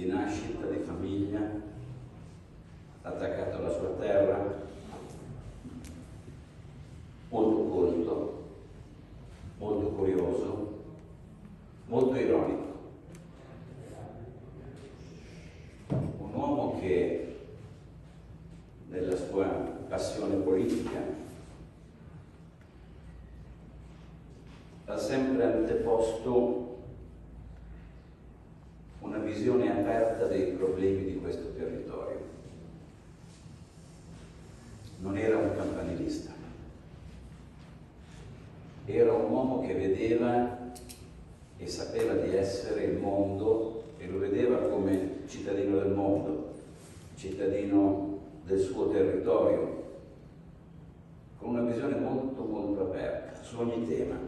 di nascita, di famiglia, attaccato alla sua terra, molto colto, molto curioso, molto ironico. Un uomo che nella sua passione politica ha sempre anteposto visione aperta dei problemi di questo territorio. Non era un campanilista, era un uomo che vedeva e sapeva di essere il mondo e lo vedeva come cittadino del mondo, cittadino del suo territorio, con una visione molto molto aperta su ogni tema